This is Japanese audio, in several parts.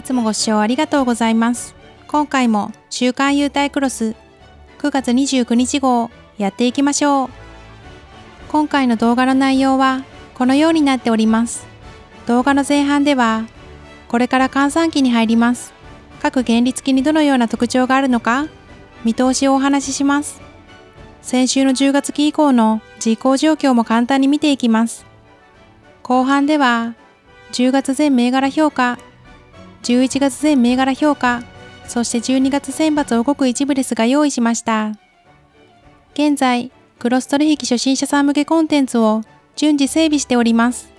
いつもご視聴ありがとうございます。今回も週刊優待クロス9月29日号やっていきましょう。今回の動画の内容はこのようになっております。動画の前半ではこれから換算期に入ります。各原理付きにどのような特徴があるのか見通しをお話しします。先週の10月期以降の実行状況も簡単に見ていきます。後半では10月全銘柄評価、11月全銘柄評価、そして12月選抜を動く一部ですが用意しました。現在、クロス取引初心者さん向けコンテンツを順次整備しております。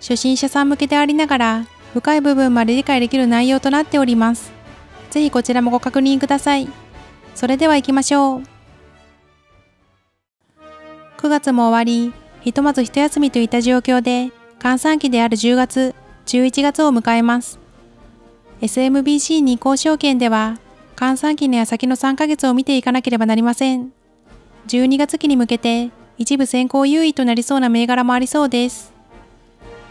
初心者さん向けでありながら、深い部分まで理解できる内容となっております。ぜひこちらもご確認ください。それでは行きましょう。9月も終わり、ひとまず一休みといった状況で、換算期である10月、11月を迎えます。SMBC 日興証券では、換算期の矢先の3ヶ月を見ていかなければなりません。12月期に向けて、一部先行優位となりそうな銘柄もありそうです。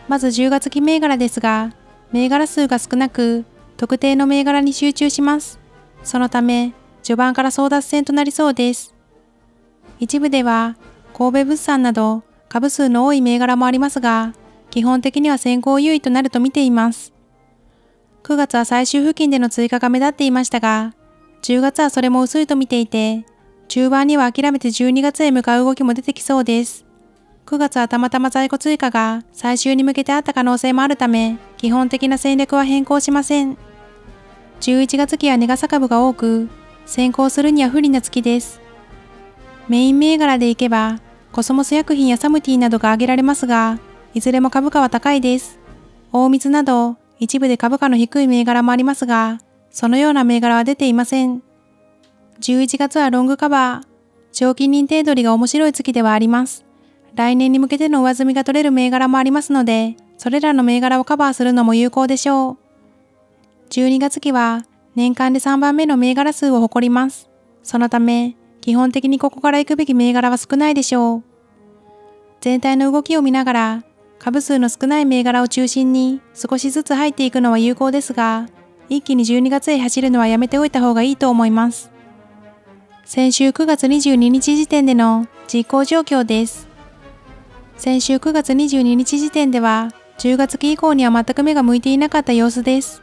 まず10月期銘柄ですが、銘柄数が少なく、特定の銘柄に集中します。そのため、序盤から争奪戦となりそうです。一部では、神戸物産など株数の多い銘柄もありますが、基本的には先行優位となると見ています。9月は最終付近での追加が目立っていましたが、10月はそれも薄いと見ていて、中盤には諦めて12月へ向かう動きも出てきそうです。9月はたまたま在庫追加が最終に向けてあった可能性もあるため、基本的な戦略は変更しません。11月期は値傘株が多く、先行するには不利な月です。メイン銘柄でいけば、コスモス薬品やサムティなどが挙げられますが、いずれも株価は高いです。大水など、一部で株価の低い銘柄もありますが、そのような銘柄は出ていません。11月はロングカバー、長期認定取りが面白い月ではあります。来年に向けての上積みが取れる銘柄もありますので、それらの銘柄をカバーするのも有効でしょう。12月期は年間で3番目の銘柄数を誇ります。そのため、基本的にここから行くべき銘柄は少ないでしょう。全体の動きを見ながら、株数の少ない銘柄を中心に少しずつ入っていくのは有効ですが、一気に12月へ走るのはやめておいた方がいいと思います。先週9月22日時点での実行状況です。先週9月22日時点では、10月期以降には全く目が向いていなかった様子です。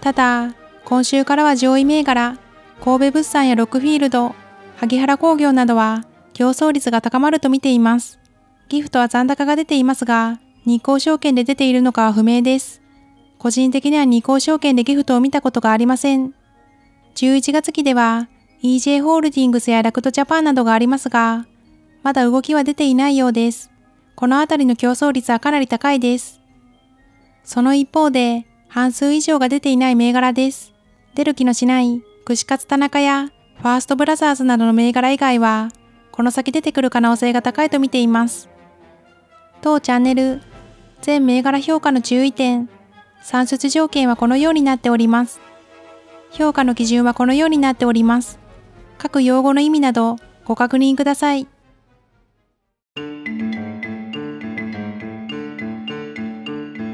ただ、今週からは上位銘柄、神戸物産やロックフィールド、萩原工業などは競争率が高まると見ています。ギフトは残高が出ていますが、日興証券で出ているのかは不明です。個人的には日興証券でギフトを見たことがありません。11月期では EJ ホールディングスやラクトジャパンなどがありますが、まだ動きは出ていないようです。このあたりの競争率はかなり高いです。その一方で、半数以上が出ていない銘柄です。出る気のしない串カツ田中やファーストブラザーズなどの銘柄以外は、この先出てくる可能性が高いと見ています。当チャンネル、全銘柄評価の注意点、算出条件はこのようになっております。評価の基準はこのようになっております。各用語の意味などご確認ください。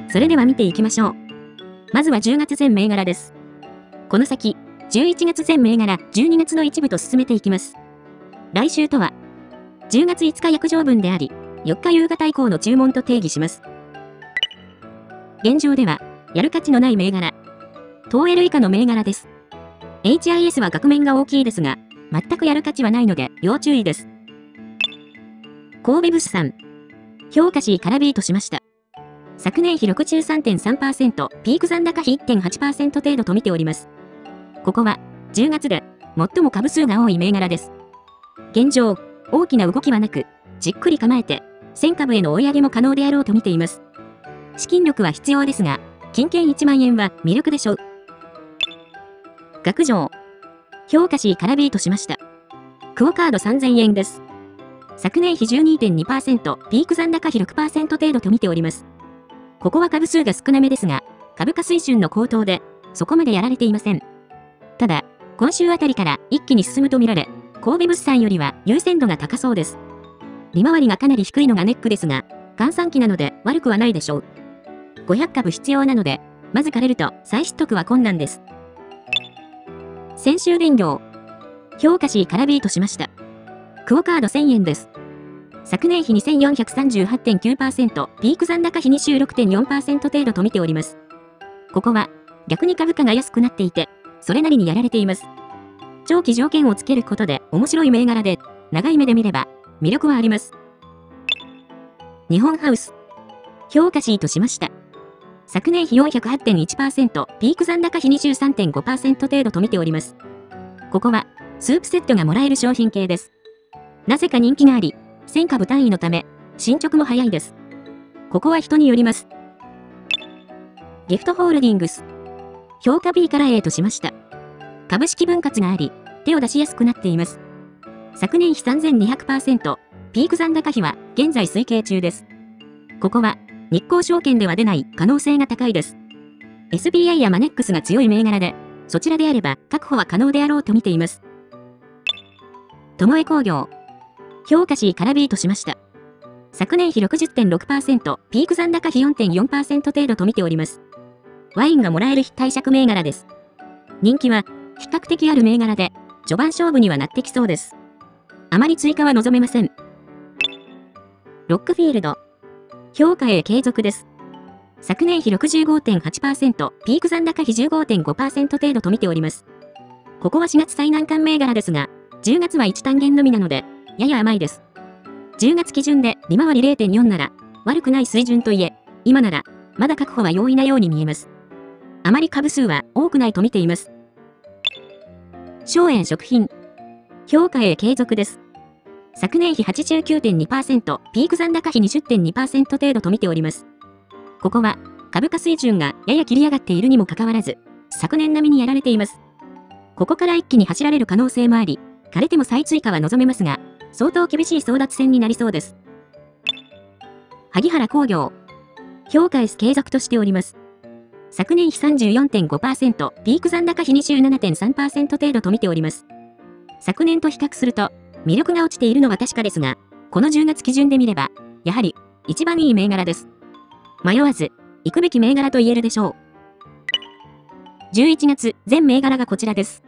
それでは見ていきましょう。まずは10月全銘柄です。この先、11月全銘柄、12月の一部と進めていきます。来週とは、10月5日約定分であり、4日夕方以降の注文と定義します。現状では、やる価値のない銘柄、当 L 以下の銘柄です。HIS は額面が大きいですが、全くやる価値はないので、要注意です。神戸物産、評価しからビートしました。昨年比63.3%、ピーク残高比1.8%程度と見ております。ここは、10月で、最も株数が多い銘柄です。現状、大きな動きはなく、じっくり構えて、1000株への追い上げも可能であろうと見ています。資金力は必要ですが、金券1万円は魅力でしょう。学上、評価しからビートしました。クオカード3000円です。昨年比12.2%、ピーク残高比6%程度と見ております。ここは株数が少なめですが、株価水準の高騰で、そこまでやられていません。ただ、今週あたりから一気に進むと見られ、神戸物産よりは優先度が高そうです。利回りがかなり低いのがネックですが、換算期なので悪くはないでしょう。500株必要なので、まず枯れると再取得は困難です。先週連業。評価しカラビーとしました。クオカード1000円です。昨年比2438.9%、ピーク残高比26.4%程度と見ております。ここは、逆に株価が安くなっていて、それなりにやられています。長期条件をつけることで面白い銘柄で、長い目で見れば、魅力はあります。日本ハウス。評価しとしました。昨年比408.1%、ピーク残高比23.5%程度と見ております。ここは、スープセットがもらえる商品系です。なぜか人気があり、1000株単位のため、進捗も早いです。ここは人によります。ギフトホールディングス。評価 B から A としました。株式分割があり、手を出しやすくなっています。昨年比3200%、ピーク残高比は現在推計中です。ここは日興証券では出ない可能性が高いです。SBI やマネックスが強い銘柄で、そちらであれば確保は可能であろうと見ています。友江工業。評価しカラビーとしました。昨年比60.6%、ピーク残高比4.4%程度と見ております。ワインがもらえる非貸借銘柄です。人気は比較的ある銘柄で、序盤勝負にはなってきそうです。あまり追加は望めません。ロックフィールド。評価へ継続です。昨年比65.8%、ピーク残高比15.5%程度と見ております。ここは4月最難関銘柄ですが、10月は1単元のみなので、やや甘いです。10月基準で利回り0.4なら、悪くない水準といえ、今なら、まだ確保は容易なように見えます。あまり株数は多くないと見ています。松園食品。評価へ継続です。昨年比89.2%、ピーク残高比20.2%程度と見ております。ここは、株価水準がやや切り上がっているにもかかわらず、昨年並みにやられています。ここから一気に走られる可能性もあり、枯れても再追加は望めますが、相当厳しい争奪戦になりそうです。萩原工業。評価 S 継続としております。昨年比34.5%、ピーク残高比27.3%程度と見ております。昨年と比較すると、魅力が落ちているのは確かですが、この10月基準で見れば、やはり、一番いい銘柄です。迷わず、行くべき銘柄と言えるでしょう。11月、全銘柄がこちらです。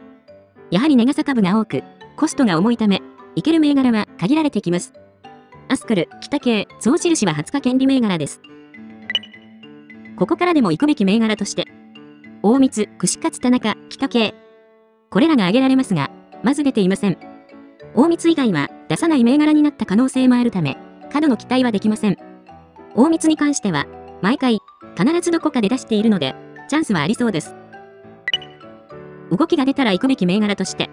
やはり値傘株が多く、コストが重いため、いける銘柄は限られてきます。アスクル、北系、総印は20日権利銘柄です。ここからでも行くべき銘柄として、大光、串カツ田中、北系。これらが挙げられますが、まず出ていません。大光以外は出さない銘柄になった可能性もあるため、過度の期待はできません。大光に関しては、毎回、必ずどこかで出しているので、チャンスはありそうです。動きが出たら行くべき銘柄として、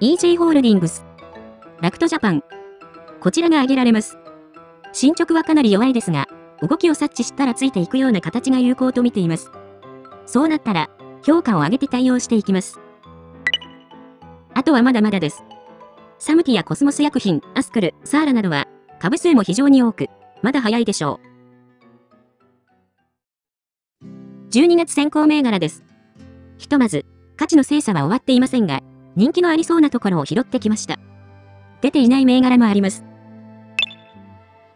EJ ホールディングス、ラクトジャパン、こちらが挙げられます。進捗はかなり弱いですが、動きを察知したらついていくような形が有効と見ています。そうなったら、評価を上げて対応していきます。あとはまだまだです。サムティやコスモス薬品、アスクル、サーラなどは、株数も非常に多く、まだ早いでしょう。12月先行銘柄です。ひとまず、価値の精査は終わっていませんが、人気のありそうなところを拾ってきました。出ていない銘柄もあります。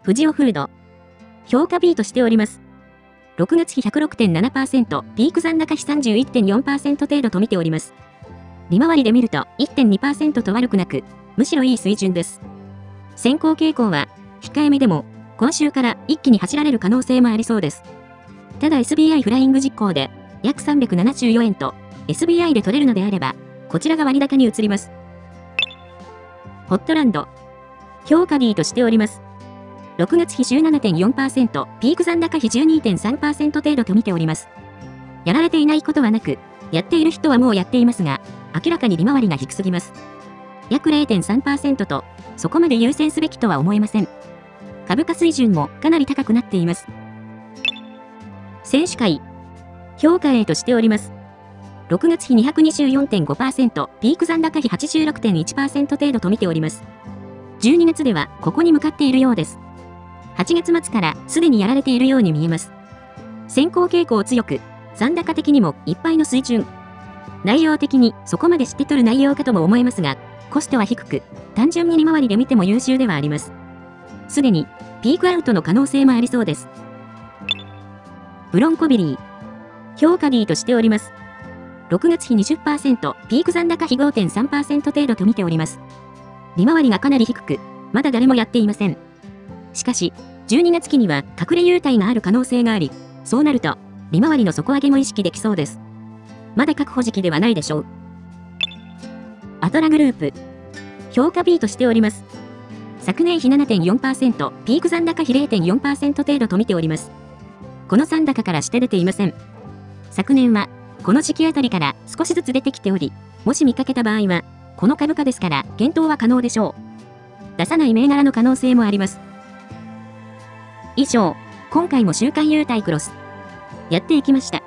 富士オフード。評価 B としております。6月比106.7%、ピーク残高比31.4%程度と見ております。利回りで見ると1.2%と悪くなく、むしろいい水準です。先行傾向は、控えめでも、今週から一気に走られる可能性もありそうです。ただ SBI フライング実行で、約374円と、SBI で取れるのであれば、こちらが割高に移ります。ホットランド、評価 D としております。6月比17.4%、ピーク残高比12.3%程度と見ております。やられていないことはなく、やっている人はもうやっていますが、明らかに利回りが低すぎます。約0.3%と、そこまで優先すべきとは思えません。株価水準もかなり高くなっています。選手会、評価 A としております。6月比224.5%、ピーク残高比86.1%程度と見ております。12月ではここに向かっているようです。8月末からすでにやられているように見えます。先行傾向強く、残高的にもいっぱいの水準。内容的にそこまで知って取る内容かとも思えますが、コストは低く、単純に利回りで見ても優秀ではあります。すでに、ピークアウトの可能性もありそうです。ブロンコビリー。評価 D としております。6月比20%、ピーク残高比5.3%程度と見ております。利回りがかなり低く、まだ誰もやっていません。しかし、12月期には隠れ優待がある可能性があり、そうなると、利回りの底上げも意識できそうです。まだ確保時期ではないでしょう。アトラグループ。評価 B としております。昨年比7.4%、ピーク残高比0.4%程度と見ております。この残高からして出ていません。昨年はこの時期あたりから少しずつ出てきており、もし見かけた場合は、この株価ですから検討は可能でしょう。出さない銘柄の可能性もあります。以上、今回も週刊優待クロス。やっていきました。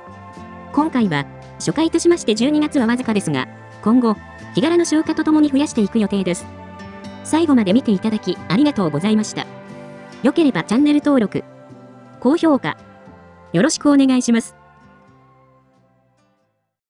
今回は、初回としまして12月はわずかですが、今後、日柄の消化とともに増やしていく予定です。最後まで見ていただきありがとうございました。良ければチャンネル登録、高評価、よろしくお願いします。